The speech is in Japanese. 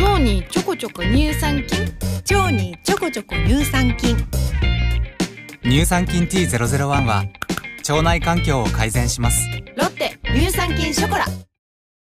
腸にちょこちょこ乳酸菌？腸にちょこちょこ乳酸菌。乳酸菌 T001 は腸内環境を改善します。ロッテ乳酸菌ショコラ。